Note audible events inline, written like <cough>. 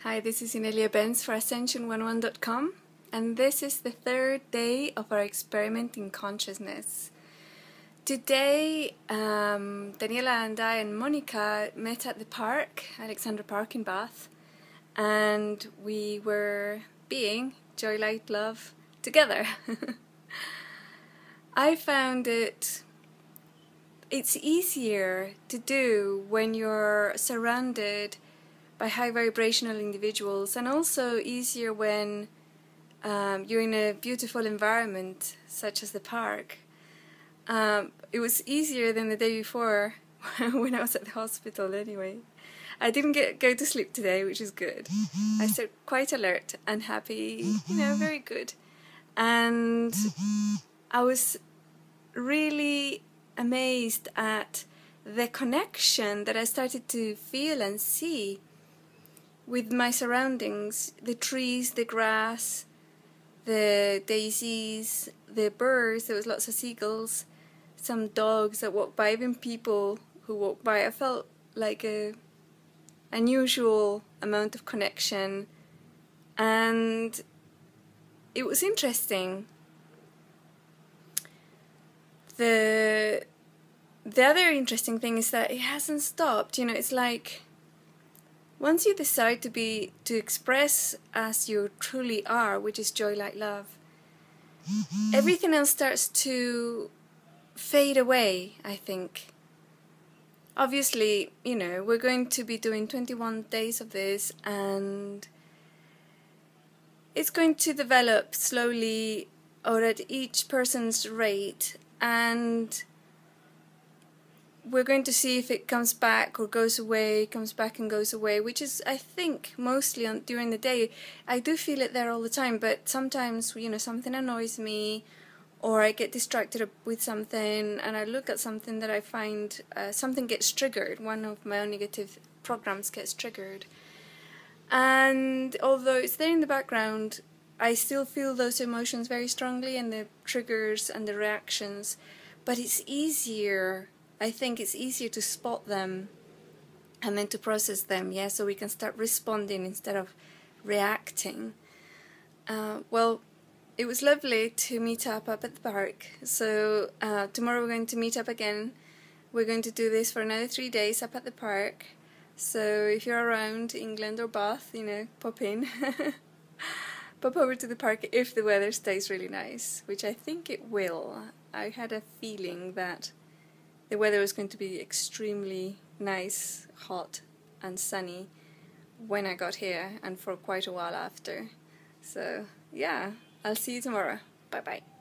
Hi, this is Inelia Benz for Ascension11.com, and this is the third day of our experiment in consciousness. Today, um, Daniela and I and Monica met at the park, Alexandra Park in Bath, and we were being joy, light, love together. <laughs> I found it it's easier to do when you're surrounded by high vibrational individuals and also easier when um, you're in a beautiful environment such as the park. Um, it was easier than the day before <laughs> when I was at the hospital anyway. I didn't get go to sleep today, which is good. I stayed quite alert and happy, you know, very good. And I was really amazed at the connection that I started to feel and see with my surroundings the trees, the grass, the daisies, the birds. There was lots of seagulls, some dogs that walked by, even people who walked by. I felt like a unusual amount of connection, and it was interesting. The the other interesting thing is that it hasn't stopped. You know, it's like once you decide to be to express as you truly are, which is joy, like love, everything else starts to fade away. I think. Obviously, you know, we're going to be doing 21 days of this, and it's going to develop slowly or at each person's rate, and we're going to see if it comes back or goes away, comes back and goes away, which is, I think, mostly on, during the day. I do feel it there all the time, but sometimes, you know, something annoys me or I get distracted with something and I look at something that I find, uh, something gets triggered. One of my own negative programs gets triggered. And although it's there in the background, I still feel those emotions very strongly and the triggers and the reactions, but it's easier I think it's easier to spot them and then to process them, yeah, so we can start responding instead of reacting. Uh, well, it was lovely to meet up up at the park. So uh, tomorrow we're going to meet up again. We're going to do this for another three days up at the park. So if you're around England or Bath, you know, pop in. <laughs> pop over to the park if the weather stays really nice, which I think it will. I had a feeling that the weather was going to be extremely nice, hot, and sunny when I got here and for quite a while after. So, yeah, I'll see you tomorrow. Bye bye.